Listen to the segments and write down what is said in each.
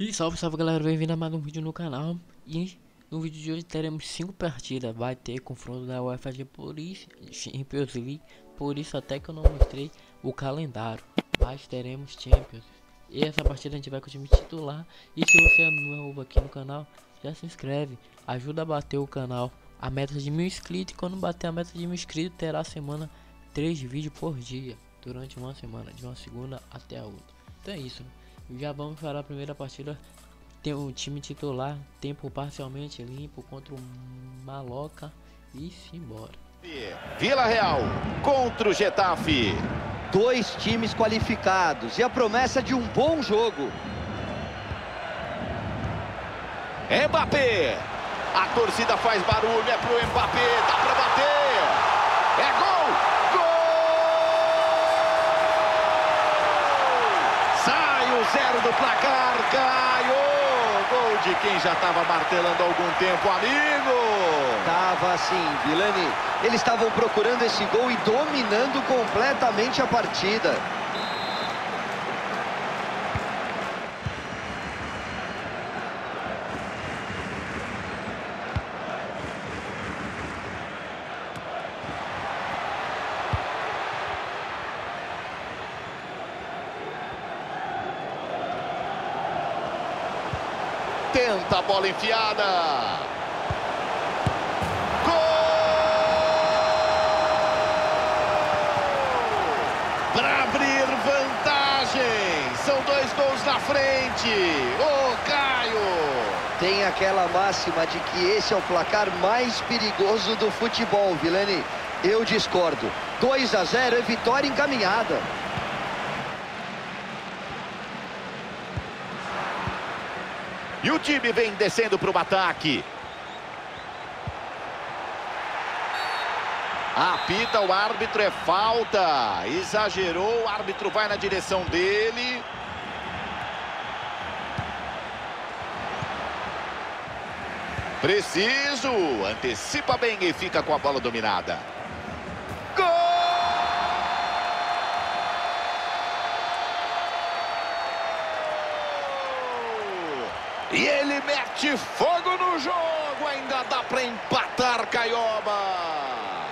E salve, salve galera, bem-vindo a mais um vídeo no canal. E no vídeo de hoje teremos 5 partidas. Vai ter confronto da UEFA por isso, Champions League. Por isso até que eu não mostrei o calendário. Mas teremos Champions. E essa partida a gente vai com o time titular. E se você é novo aqui no canal, já se inscreve. Ajuda a bater o canal. A meta de mil inscritos. E quando bater a meta de mil inscritos terá semana 3 vídeos por dia. Durante uma semana, de uma segunda até a outra. Então é isso, né? Já vamos para a primeira partida. Tem o time titular, tempo parcialmente limpo contra o Maloca e simbora. Vila Real contra o Getafe. Dois times qualificados e a promessa de um bom jogo. Mbappé. A torcida faz barulho, é pro Mbappé, dá para bater. É gol! Do placar, Caio! Gol de quem já estava martelando há algum tempo, amigo! Tava assim, Vilani. Eles estavam procurando esse gol e dominando completamente a partida. Tenta a bola enfiada. Gol! Para abrir vantagem. São dois gols na frente. Ô, Caio! Tem aquela máxima de que esse é o placar mais perigoso do futebol, Vilani. Eu discordo. 2 a 0 é vitória encaminhada. E o time vem descendo para o ataque. Apita o árbitro, é falta. Exagerou, o árbitro vai na direção dele. Preciso, antecipa bem e fica com a bola dominada. E ele mete fogo no jogo. Ainda dá para empatar, Caioba.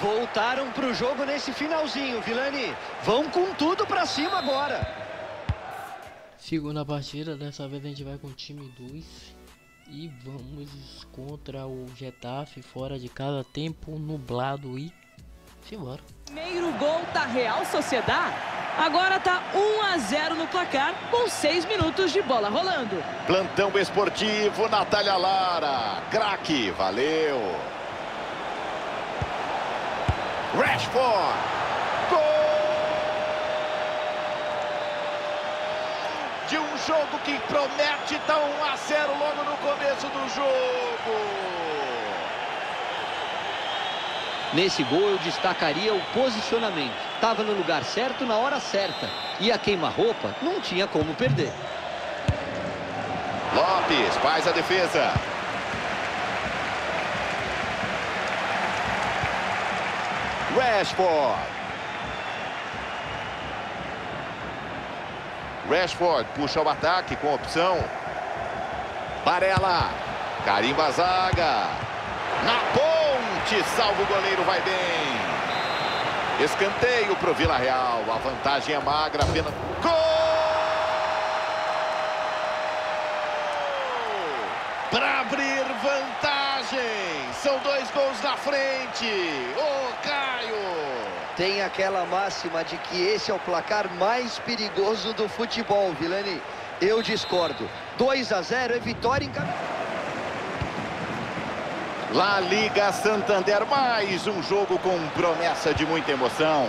Voltaram para o jogo nesse finalzinho, Vilani. Vão com tudo para cima agora. Segunda partida, dessa vez a gente vai com o time 2. E vamos contra o Getafe, fora de casa, tempo nublado e... Simbora. Primeiro gol da Real Sociedade Agora tá 1 a 0 no placar, com 6 minutos de bola rolando. Plantão esportivo, Natália Lara. Craque, valeu. Rashford. Gol! De um jogo que promete dar 1 a 0 logo no começo do jogo. Nesse gol eu destacaria o posicionamento. Estava no lugar certo na hora certa. E a queima-roupa não tinha como perder. Lopes faz a defesa. Rashford. Rashford puxa o ataque com opção. Varela. Carimba a zaga. Na ponta salva o goleiro, vai bem. Escanteio para o Vila Real. A vantagem é magra, apenas... Gol! Para abrir vantagem. São dois gols na frente. Oh, Caio! Tem aquela máxima de que esse é o placar mais perigoso do futebol, Vilani. Eu discordo. 2 a 0 é vitória em La Liga Santander, mais um jogo com promessa de muita emoção.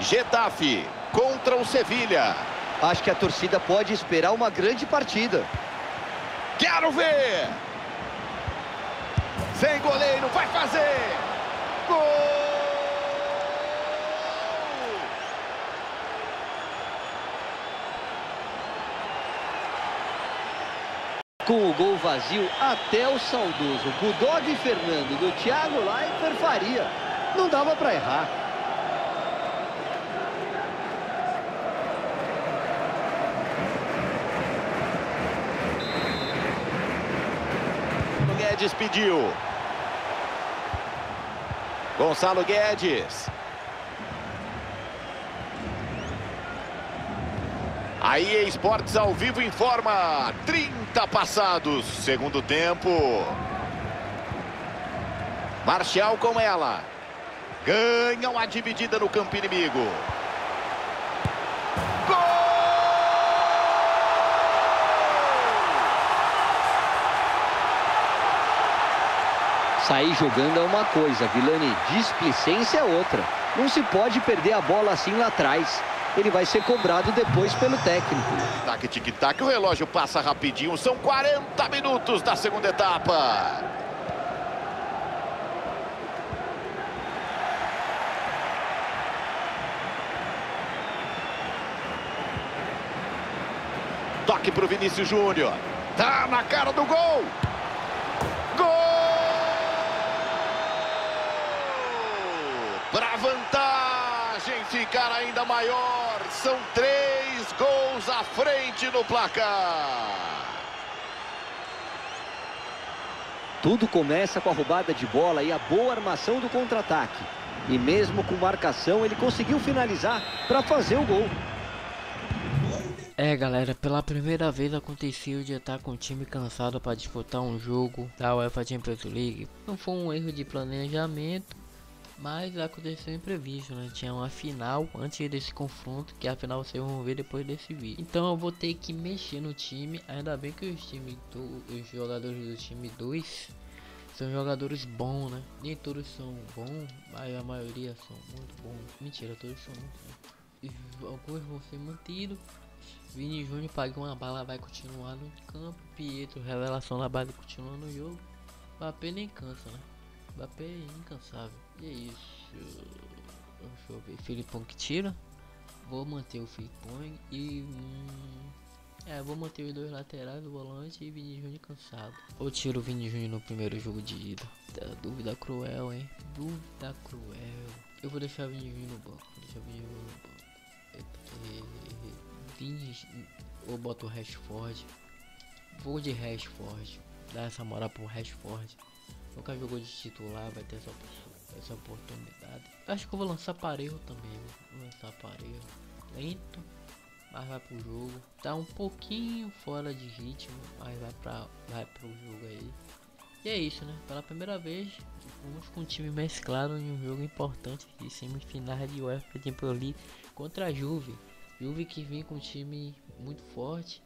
Getafe contra o Sevilha. Acho que a torcida pode esperar uma grande partida. Quero ver! Sem goleiro, vai fazer! Gol! Com o gol vazio, até o saudoso Budog Fernando do Thiago Leifert faria. Não dava para errar. Guedes pediu. Gonçalo Guedes. A EA Esportes ao vivo informa 30 passados, segundo tempo. Marcial com ela. Ganham a dividida no campo inimigo. Sair jogando é uma coisa, Vilani. Displicência é outra. Não se pode perder a bola assim lá atrás ele vai ser cobrado depois pelo técnico. Tac, tic, tac, o relógio passa rapidinho, são 40 minutos da segunda etapa. Toque para o Vinícius Júnior. Tá na cara do gol. Gol! Para vantagem ficar ainda maior. São três gols à frente no placar. Tudo começa com a roubada de bola e a boa armação do contra-ataque. E mesmo com marcação, ele conseguiu finalizar para fazer o gol. É galera, pela primeira vez aconteceu de estar com o time cansado para disputar um jogo da UEFA Champions League. Não foi um erro de planejamento, mas aconteceu imprevisto, né? Tinha uma final antes desse confronto, que afinal vocês vão ver depois desse vídeo. Então eu vou ter que mexer no time. Ainda bem que os time do, os jogadores do time 2 são jogadores bons, né? Nem todos são bons, mas a maioria são muito bons. Mentira, todos são muito bons. Alguns vão ser mantidos. Vini Júnior pagou uma bala, vai continuar no campo. Pietro, revelação na base, continua no jogo. Mbappé nem cansa, né? Mbappé é incansável. E é isso. Deixa eu ver. Filipão que tira. Vou manter o Filipão e. Hum, é, vou manter os dois laterais, o volante e Vini Júnior cansado. Ou tiro o Vini Júnior no primeiro jogo de ida. Da dúvida cruel, hein? Dúvida cruel. Eu vou deixar o Vini Júnior no banco. Vou deixar o Vini Júnior no banco. É porque. Vini. Ou boto o Rashford. Vou de Rashford. Dá essa moral pro Rashford. Nunca jogou de titular, vai ter essa, essa oportunidade. Acho que eu vou lançar parejo também. Vou lançar parejo. Lento, mas vai pro jogo. Tá um pouquinho fora de ritmo, mas vai, pra, vai pro jogo aí. E é isso, né? Pela primeira vez, vamos com um time mesclado em um jogo importante de semifinais de UEFA Champions League contra a Juve. Juve que vem com um time muito forte.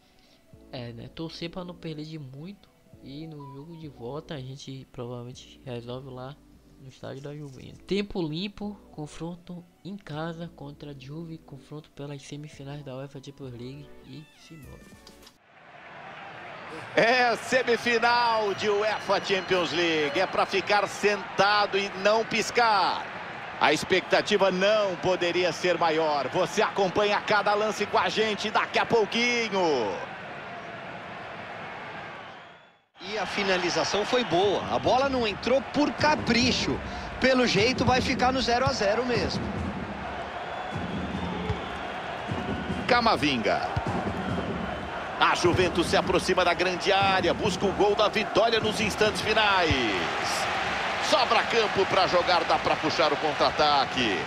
É, né? Torcer para não perder de muito e no jogo de volta a gente provavelmente resolve lá no estádio da Juventus. Tempo limpo, confronto em casa contra a Juve, confronto pelas semifinais da UEFA Champions League e simbora. É semifinal de UEFA Champions League, é para ficar sentado e não piscar. A expectativa não poderia ser maior. Você acompanha cada lance com a gente daqui a pouquinho. A finalização foi boa. A bola não entrou por capricho. Pelo jeito vai ficar no 0 a 0 mesmo. Camavinga. A Juventus se aproxima da grande área, busca o gol da vitória nos instantes finais. Sobra campo para jogar, dá para puxar o contra-ataque.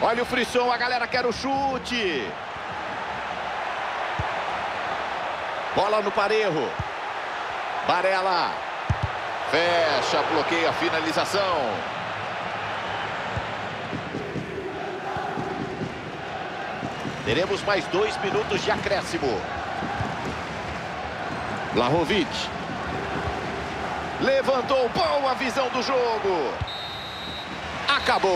Olha o frisson, a galera quer o chute. Bola no Parejo. Varela. Fecha, bloqueia a finalização. Teremos mais dois minutos de acréscimo. Lahovic. Levantou, boa visão do jogo. Acabou.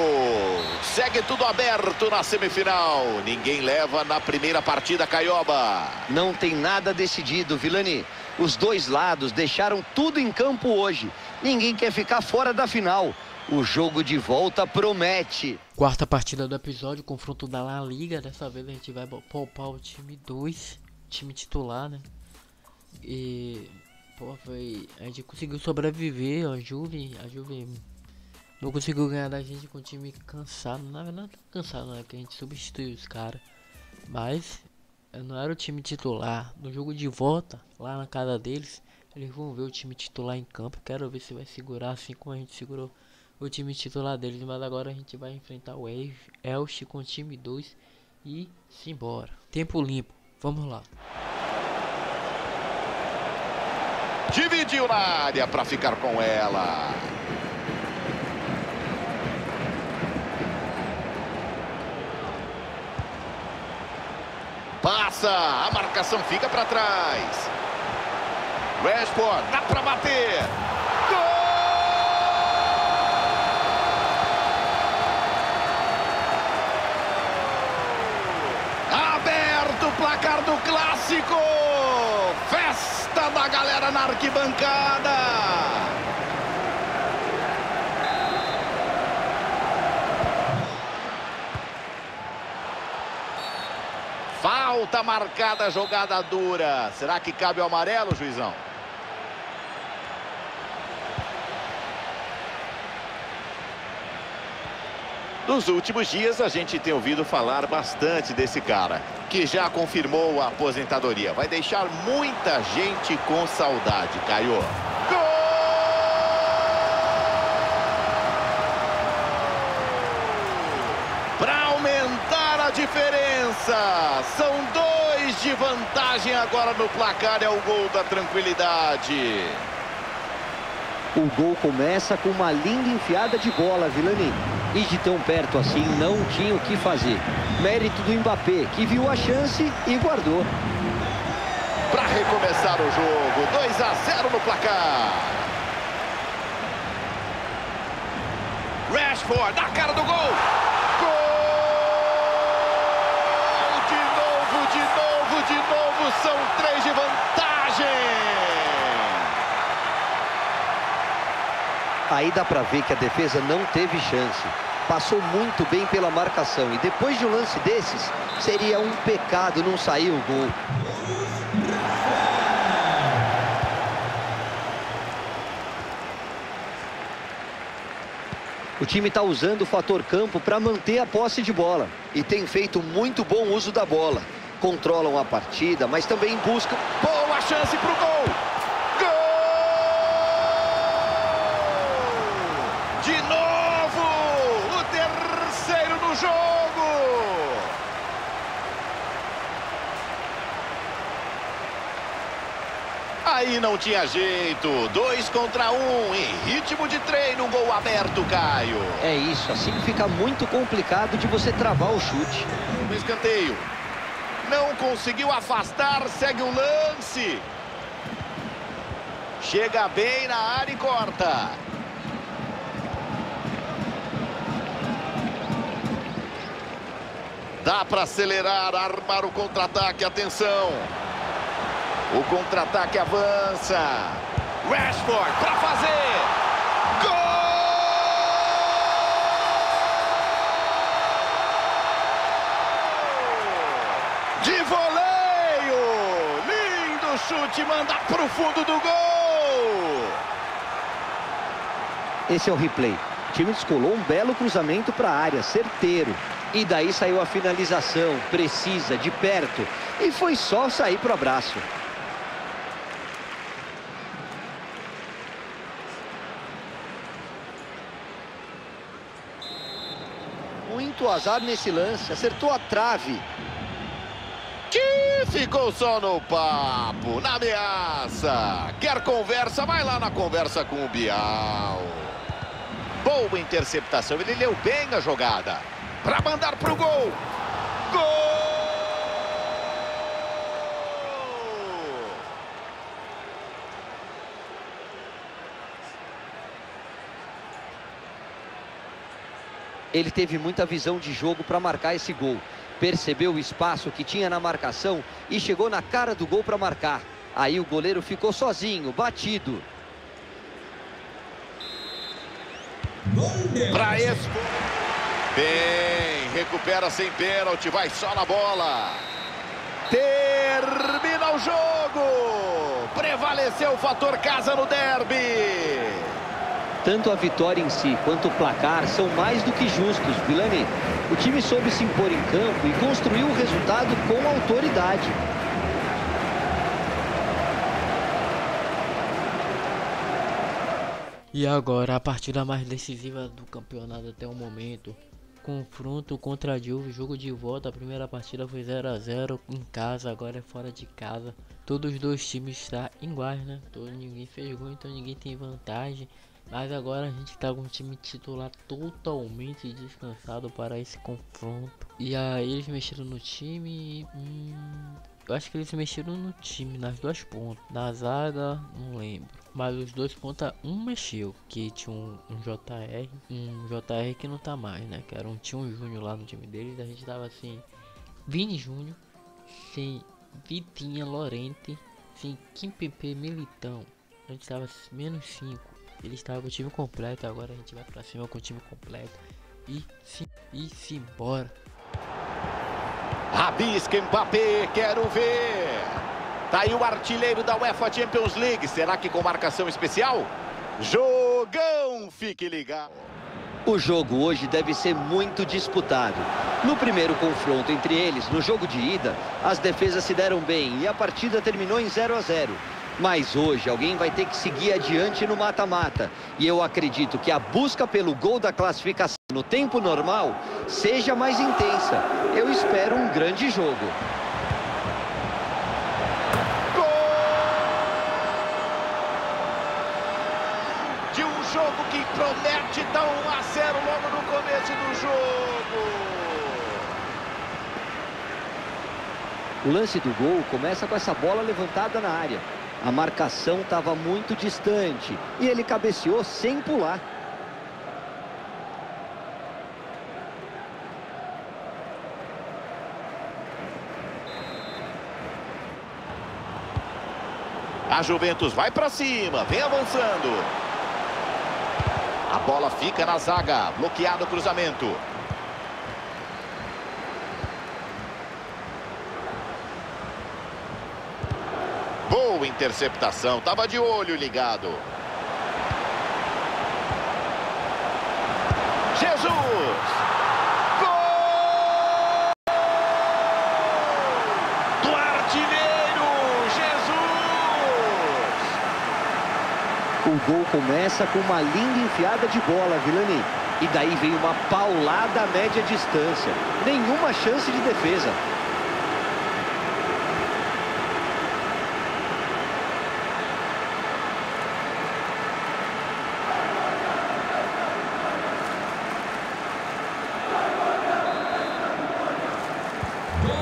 Segue tudo aberto na semifinal. Ninguém leva na primeira partida, Caioba. Não tem nada decidido, Vilani. Os dois lados deixaram tudo em campo hoje. Ninguém quer ficar fora da final. O jogo de volta promete. Quarta partida do episódio, confronto da La Liga. Dessa vez a gente vai poupar o time 2, time titular, né? E pô, foi a gente conseguiu sobreviver, a Juve, a Juve não conseguiu ganhar da gente com o time cansado. Na verdade, não cansado, né? Que a gente substituiu os caras. Mas não era o time titular. No jogo de volta, lá na casa deles, Eles vão ver o time titular em campo. Quero ver se vai segurar assim como a gente segurou o time titular deles. Mas agora a gente vai enfrentar o Elche com o time 2 e simbora. Tempo limpo. Vamos lá. Dividiu na área para ficar com ela. Passa, a marcação fica para trás. Rashford, dá para bater. Gol! Aberto o placar do clássico. Festa da galera na arquibancada. Falta marcada, jogada dura. Será que cabe o amarelo, juizão? Nos últimos dias a gente tem ouvido falar bastante desse cara, que já confirmou a aposentadoria. Vai deixar muita gente com saudade, Caio. Gol! Para aumentar a são dois de vantagem agora no placar, é o gol da tranquilidade. O gol começa com uma linda enfiada de bola, Vilani. E de tão perto assim, não tinha o que fazer. Mérito do Mbappé, que viu a chance e guardou. Para recomeçar o jogo, 2 a 0 no placar. Rashford, na cara do gol. Gol! De novo, de novo, são três de vantagem. Aí dá pra ver que a defesa não teve chance. Passou muito bem pela marcação. E depois de um lance desses, seria um pecado não sair o gol. O time está usando o fator campo para manter a posse de bola. E tem feito muito bom uso da bola. Controlam a partida, mas também buscam... Boa chance para o gol! De novo! O terceiro no jogo! Aí não tinha jeito. Dois contra um. Em ritmo de treino, um gol aberto, Caio. É isso. Assim fica muito complicado de você travar o chute. No escanteio. Não conseguiu afastar. Segue o lance. Chega bem na área e corta. Dá para acelerar, armar o contra-ataque. Atenção. O contra-ataque avança. Rashford para fazer. Gol! De voleio. Chute, manda para o fundo do gol. Esse é o replay. O time descolou um belo cruzamento para a área, certeiro. E daí saiu a finalização, precisa, de perto. E foi só sair para o abraço. Muito azar nesse lance, acertou a trave. Que ficou só no papo, na ameaça. Quer conversa? Vai lá na conversa com o Bial. Boa interceptação, ele leu bem a jogada. Para mandar para o gol. Gol! Ele teve muita visão de jogo para marcar esse gol. Percebeu o espaço que tinha na marcação e chegou na cara do gol para marcar. Aí o goleiro ficou sozinho, batido. Para Expo. Bem, recupera sem pênalti, vai só na bola. Termina o jogo. Prevaleceu o fator casa no derby. Tanto a vitória em si quanto o placar são mais do que justos, Vilani. O time soube se impor em campo e construiu o resultado com autoridade. E agora a partida mais decisiva do campeonato até o momento. Confronto contra a Juve, jogo de volta. A primeira partida foi 0 a 0 em casa, agora é fora de casa. Todos os dois times estão iguais, né? Todo, ninguém fez gol, então ninguém tem vantagem. Mas agora a gente tá com o time titular totalmente descansado para esse confronto. E aí eles mexeram no time. Hum, eu acho que eles mexeram no time, nas duas pontas. Na zaga, não lembro. Mas os dois pontas, um mexeu. Que tinha um, um JR. Um JR que não tá mais, né? Que era um, tinha um Júnior lá no time deles. A gente tava assim. Vini Júnior. Sem Vitinha Lorente. Sem Kim PP Militão. A gente tava menos 5. Ele estava com o time completo, agora a gente vai pra cima com o time completo. E sim, e simbora. Rabisca Mbappé, quero ver. Tá aí o artilheiro da UEFA Champions League. Será que com marcação especial? Jogão, fique ligado. O jogo hoje deve ser muito disputado. No primeiro confronto entre eles, no jogo de ida, as defesas se deram bem e a partida terminou em 0 a 0. Mas hoje alguém vai ter que seguir adiante no mata-mata. E eu acredito que a busca pelo gol da classificação no tempo normal seja mais intensa. Eu espero um grande jogo. De um jogo que promete dar 1 a 0 logo no começo do jogo. O lance do gol começa com essa bola levantada na área. A marcação estava muito distante e ele cabeceou sem pular. A Juventus vai para cima, vem avançando. A bola fica na zaga, bloqueado o cruzamento. Boa interceptação, tava de olho ligado. Jesus! O gol começa com uma linda enfiada de bola, Vilani. E daí vem uma paulada média distância. Nenhuma chance de defesa.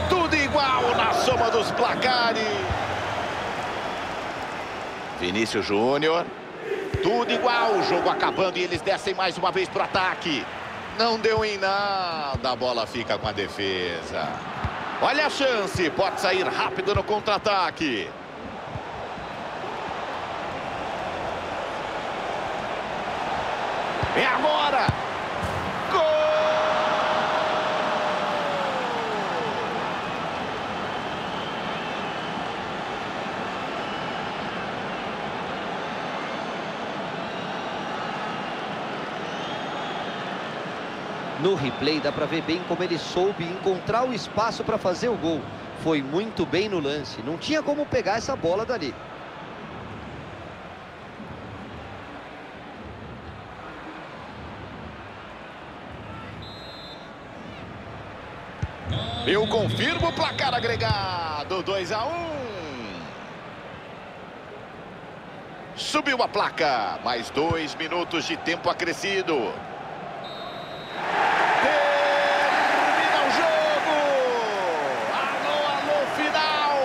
Tudo igual dos placares. Vinícius Júnior. Tudo igual, o jogo acabando e eles descem mais uma vez para o ataque. Não deu em nada, a bola fica com a defesa. Olha a chance, pode sair rápido no contra-ataque. É agora! No replay dá para ver bem como ele soube encontrar o espaço para fazer o gol. Foi muito bem no lance, não tinha como pegar essa bola dali. Eu confirmo o placar agregado, 2 a 1. Um. Subiu a placa, mais dois minutos de tempo acrescido. Termina o jogo! Alô, alô, final!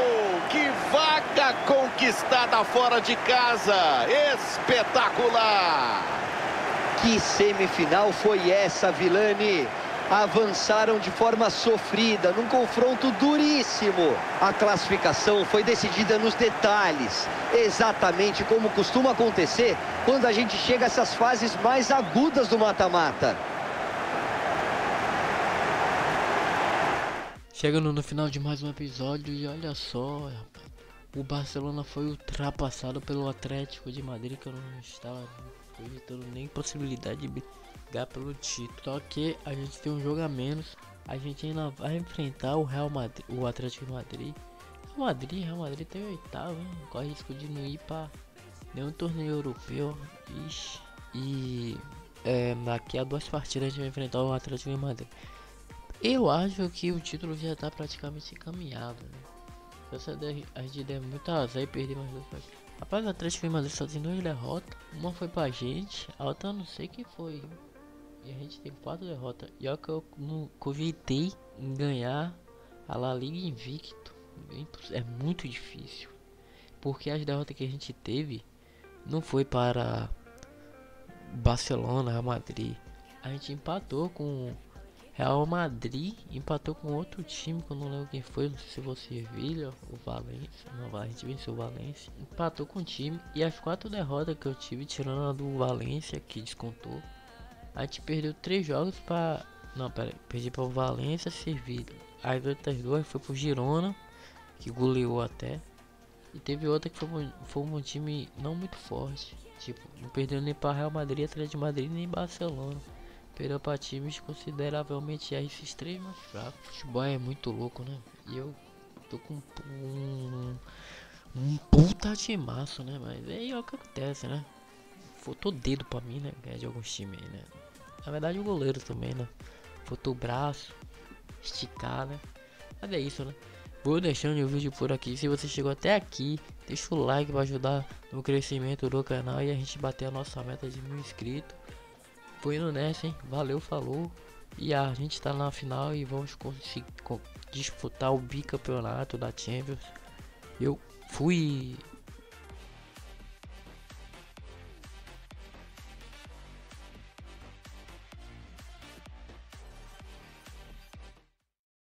Que vaga conquistada fora de casa! Espetacular! Que semifinal foi essa, Vilani? Avançaram de forma sofrida, num confronto duríssimo. A classificação foi decidida nos detalhes, exatamente como costuma acontecer quando a gente chega a essas fases mais agudas do mata-mata. Chegando no final de mais um episódio e olha só, rapaz, o Barcelona foi ultrapassado pelo Atlético de Madrid que eu não estava acreditando nem possibilidade de brigar pelo título. Só que a gente tem um jogo a menos, a gente ainda vai enfrentar o Real Madrid, o Atlético de Madrid. Real Madrid, Real Madrid tem oitavo, hein? corre risco de não ir para nenhum torneio europeu. Ixi, E é, daqui a duas partidas a gente vai enfrentar o Atlético de Madrid. Eu acho que o título já está praticamente encaminhado, né? Essa a gente der muito azar e perder mais duas partidas. Rapaz, Atlético de Madrid só tem duas derrotas. Uma foi pra gente, a outra não sei quem foi. E a gente tem quatro derrotas. E olha que eu não cogitei em ganhar a La Liga invicto. É muito difícil. Porque as derrotas que a gente teve não foi para Barcelona, Madrid. A gente empatou com Real Madrid, empatou com outro time que eu não lembro quem foi, não sei se você Sevilha ou Valência. Não, a gente venceu o Valência. Empatou com o time e as quatro derrotas que eu tive, tirando a do Valência, que descontou, a gente perdeu três jogos para Não, pera aí, perdi para o Valência, Sevilha. As outras duas foi pro Girona, que goleou até. E teve outra que foi, foi um time não muito forte. Tipo, não perdeu nem para Real Madrid, Atlético de Madrid, nem Barcelona. Perdeu para times consideravelmente esses três mais fracos. O futebol é muito louco, né? E eu tô com um, um puta timaço, né? Mas é o que acontece, né? Faltou dedo pra mim, né? Ganhar de alguns times né? Na verdade o goleiro também, né? Faltou o braço, esticar, né? Mas é isso, né? Vou deixando o vídeo por aqui. Se você chegou até aqui, deixa o like para ajudar no crescimento do canal e a gente bater a nossa meta de mil inscritos. Foi indo nessa, hein? Valeu, falou. E a gente tá na final e vamos conseguir disputar o bicampeonato da Champions. Eu fui